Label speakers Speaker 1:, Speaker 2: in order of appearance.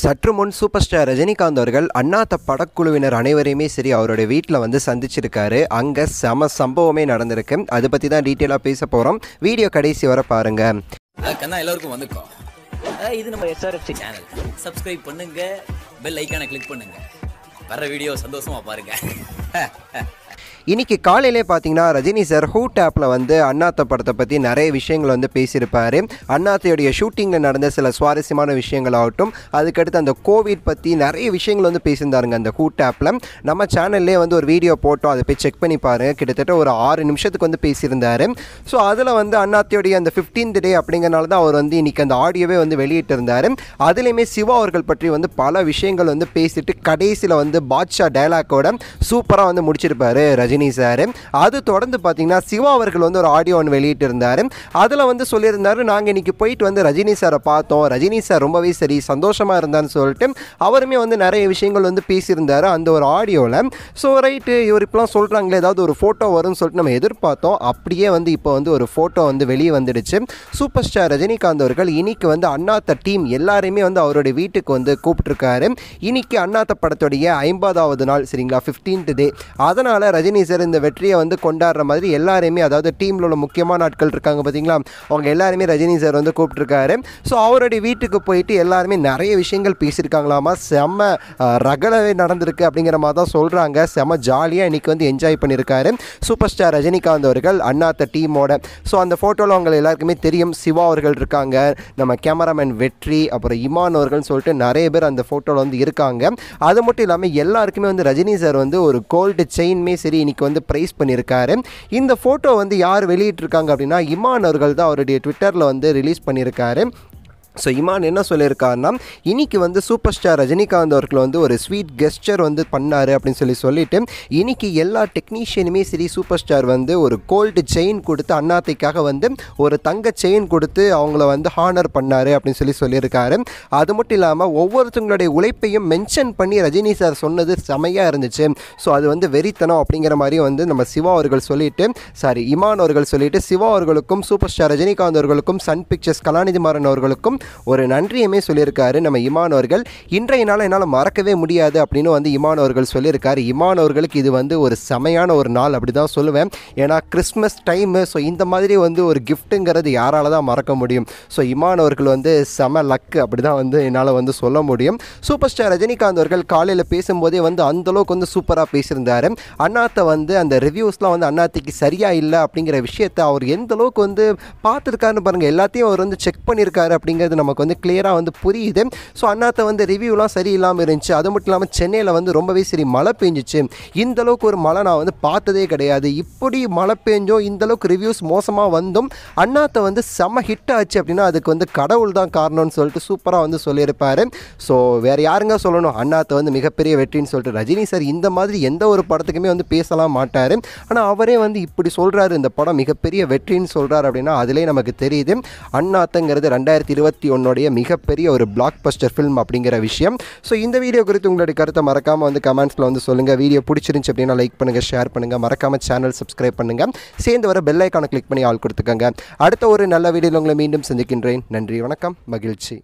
Speaker 1: சற்று முன் super star Rajinikanth அவர்கள் அண்ணாத்த படக்குழுவினர் அனைவரையுமே சரி அவருடைய வீட்டில் வந்து சந்திச்சிருக்காரு. அங்கே செம சம்பவமே நடந்திருக்கு. அதை பற்றி தான் டீட்டெயிலாக பேச போகிறோம் வீடியோ கடைசி வர பாருங்க.
Speaker 2: கண்ணா எல்லாருக்கும் வந்துக்கோ இது நம்ம எஸ்ஆர்எஃப்சி சேனல் சப்ஸ்கிரைப் பண்ணுங்க. பெல் ஐக்கானை கிளிக் பண்ணுங்க. வர்ற வீடியோ சந்தோஷமா பாருங்க.
Speaker 1: இன்றைக்கி காலையிலே பார்த்தீங்கன்னா ரஜினி சார் ஹூட் ஆப்பில் வந்து அண்ணாத்த படத்தை பற்றி நிறைய விஷயங்கள் வந்து பேசியிருப்பார். அண்ணாத்தையுடைய ஷூட்டிங்கில் நடந்த சில சுவாரஸ்யமான விஷயங்கள் ஆகட்டும் அதுக்கடுத்து அந்த கோவிட் பற்றி நிறைய விஷயங்கள் வந்து பேசியிருந்தாருங்க அந்த ஹூட் ஆப்பில் நம்ம சேனல்லே வந்து ஒரு வீடியோ போட்டோம் அதை போய் செக் பண்ணி பாருங்கள் கிட்டத்தட்ட ஒரு ஆறு நிமிஷத்துக்கு வந்து பேசியிருந்தாரு. ஸோ அதில் வந்து அண்ணாத்தையுடைய அந்த 15th டே அப்படிங்கிறனால தான் அவர் வந்து இன்றைக்கி அந்த ஆடியோவே வந்து வெளியிட்டிருந்தார். அதுலேயுமே சிவா அவர்கள் பற்றி வந்து பல விஷயங்கள் வந்து பேசிட்டு கடைசியில் வந்து பாட்ஷா டைலாக்கோட சூப்பராக வந்து முடிச்சிருப்பாரு ரஜினி. ரஜினி சார். அது தொடர்ந்து பார்த்தீங்கன்னா சிவா அவர்கள் வந்து ஒரு ஆடியோ ஒன்று வெளியிட்டிருந்தார். அதில் வந்து சொல்லியிருந்தார் நாங்கள் இன்றைக்கி போயிட்டு வந்து ரஜினி சாரை பார்த்தோம். ரஜினி சார் ரொம்பவே சரி சந்தோஷமாக இருந்தான்னு சொல்லிட்டு அவருமே வந்து நிறைய விஷயங்கள் வந்து பேசியிருந்தாரு அந்த ஒரு ஆடியோவில் ஸோ ரைட்டு இவர் இப்பெல்லாம் சொல்கிறாங்களே ஏதாவது ஒரு ஃபோட்டோ வரும்னு சொல்லிட்டு நம்ம எதிர்பார்த்தோம். அப்படியே வந்து இப்போ வந்து ஒரு ஃபோட்டோ வந்து வெளியே வந்துடுச்சு. சூப்பர் ஸ்டார் ரஜினிகாந்த் அவர்கள் இன்னைக்கு வந்து அண்ணாத்த டீம் எல்லாருமே வந்து அவருடைய வீட்டுக்கு வந்து கூப்பிட்டுருக்காரு. இன்னைக்கு அண்ணாத்த படத்துடைய ஐம்பதாவது நாள் சரிங்களா? 15th டே அதனால் ரஜினி சார் இந்த வெற்றியை வந்து கொண்டாடுற மாதிரி எல்லாருமே அதாவது டீமில் உள்ள முக்கியமான ஆட்கள் இருக்காங்க பார்த்தீங்களா அவங்க எல்லாருமே ரஜினி சார் வந்து கூப்பிட்டுருக்காரு. ஸோ அவருடைய வீட்டுக்கு போயிட்டு எல்லாருமே நிறைய விஷயங்கள் பேசியிருக்காங்களாமா? செம்ம ரகலவே நடந்திருக்கு அப்படிங்கிற மாதிரி தான் சொல்கிறாங்க செம்ம ஜாலியாக இன்னைக்கு வந்து என்ஜாய் பண்ணியிருக்காரு. சூப்பர் ஸ்டார் ரஜினிகாந்த் அவர்கள் அண்ணாத்த டீமோட ஸோ அந்த ஃபோட்டோவில் அவங்க எல்லாருக்குமே தெரியும். சிவா அவர்கள் இருக்காங்க. நம்ம கேமராமேன் வெற்றி அப்புறம் இமான் அவர்கள்னு சொல்லிட்டு நிறைய பேர் அந்த ஃபோட்டோவில் வந்து இருக்காங்க. அது மட்டும் இல்லாமல் எல்லாருக்குமே வந்து ரஜினி சார் வந்து ஒரு கோல்டு செயின்மே சரி இன்னைக்கு வந்து ப்ரைஸ் பண்ணியிருக்காரு. இந்த ஃபோட்டோ வந்து யார் வெளியிட்டிருக்காங்க அப்படின்னா இமான் அவர்கள் தான் அவருடைய ட்விட்டரில் வந்து ரிலீஸ் பண்ணியிருக்காரு. ஸோ இமான் என்ன சொல்லியிருக்காருன்னா இன்னைக்கு வந்து சூப்பர் ஸ்டார் ரஜினிகாந்த் அவர்கள் வந்து ஒரு ஸ்வீட் கெஸ்டர் வந்து பண்ணார் அப்படின்னு சொல்லி சொல்லிட்டு இன்னைக்கு எல்லா டெக்னீஷியனுமே சரி சூப்பர் ஸ்டார் வந்து ஒரு கோல்டு செயின் கொடுத்து அண்ணாத்தைக்காக வந்து ஒரு தங்க செயின் கொடுத்து அவங்கள வந்து ஹானர் பண்ணார் அப்படின்னு சொல்லி சொல்லியிருக்காரு. அது மட்டும் இல்லாமல் ஒவ்வொருத்தவங்களுடைய உழைப்பையும் மென்ஷன் பண்ணி ரஜினி சார் சொன்னது செமையாக இருந்துச்சு. ஸோ அது வந்து வெறித்தனம் அப்படிங்கிற மாதிரி வந்து நம்ம சிவா அவர்கள் சொல்லிட்டு சாரி இமான் அவர்கள் சொல்லிட்டு சிவா அவர்களுக்கும் சூப்பர் ஸ்டார் ரஜினிகாந்த் அவர்களுக்கும் சன் பிக்சர்ஸ் கலாநிதி மாறன் அவர்களுக்கும் ஒரு நன்றியுமே சொல்லியிருக்காரு. நம்ம இமான் அவர்கள் இன்றைய நாள் என்னால் மறக்கவே முடியாது அப்படின்னு வந்து இமான் அவர்கள் சொல்லியிருக்காரு. இமான் அவர்களுக்கு இது வந்து ஒரு செமையான ஒரு நாள் அப்படி தான் சொல்லுவேன். ஏன்னா கிறிஸ்மஸ் டைமு ஸோ இந்த மாதிரி வந்து ஒரு கிஃப்ட்டுங்கிறது யாரால தான் மறக்க முடியும். ஸோ இமான் அவர்கள் வந்து செம லக்கு அப்படி தான் வந்து என்னால் வந்து சொல்ல முடியும். சூப்பர் ஸ்டார் ரஜினிகாந்த் அவர்கள் காலையில் பேசும்போதே வந்து அந்தளவுக்கு வந்து சூப்பராக பேசியிருந்தாரு. அண்ணாத்தை வந்து அந்த ரிவ்யூஸ்லாம் வந்து அண்ணாத்திக்கு சரியாக இல்லை அப்படிங்கிற விஷயத்தை அவர் எந்த அளவுக்கு வந்து பார்த்துருக்காருன்னு பாருங்கள் எல்லாத்தையும் அவர் வந்து செக் பண்ணியிருக்காரு அப்படிங்கிறது நமக்கு வந்து கிளியராக வந்து புரியுது. ஸோ அண்ணாத்தை வந்து ரிவ்யூலாம் சரியில்லாமல் இருந்துச்சு. அது மட்டும் இல்லாமல் சென்னையில் வந்து ரொம்பவே சரி மழை பெஞ்சிச்சு. இந்த அளவுக்கு ஒரு மழை நான் வந்து பார்த்ததே கிடையாது. இப்படி மழை பெஞ்சோம் இந்த அளவுக்கு ரிவ்யூஸ் மோசமாக வந்தும் அண்ணாத்தை வந்து செம்ம ஹிட் ஆச்சு அப்படின்னா அதுக்கு வந்து கடவுள் தான் காரணம்னு சொல்லிட்டு சூப்பராக வந்து சொல்லியிருப்பாரு. ஸோ வேறு யாருங்க சொல்லணும்? அண்ணாத்தை வந்து மிகப்பெரிய வெற்றின்னு சொல்லிட்டு ரஜினி சார் இந்த மாதிரி எந்த ஒரு படத்துக்குமே வந்து பேசலாம் மாட்டார். ஆனால் அவரே வந்து இப்படி சொல்கிறாரு இந்த படம் மிகப்பெரிய வெற்றின்னு சொல்கிறாரு அப்படின்னா அதிலே நமக்கு தெரியுது. அண்ணாத்தங்கிறது ரெண்டாயிரத்தி இருபத்தி ஒன்னுடைய மிகப்பெரிய ஒரு பிளாக் பஸ்டர் ஃபில்ம் அப்படிங்கிற விஷயம். ஸோ இந்த வீடியோ குறித்து உங்களுடைய கருத்தை மறக்காமல் வந்து கமெண்ட்ஸில் வந்து சொல்லுங்கள் வீடியோ பிடிச்சிருந்துச்சு அப்படின்னா லைக் பண்ணுங்கள் ஷேர் பண்ணுங்கள் மறக்காமல் சேனல் சப்ஸ்கிரைப் பண்ணுங்கள் சேர்ந்து வர பெல் ஐக்கானை கிளிக் பண்ணி ஆள் கொடுத்துக்கோங்க. அடுத்த ஒரு நல்ல வீடியோவில் உங்களை மீண்டும் சந்திக்கின்றேன். நன்றி வணக்கம். மகிழ்ச்சி.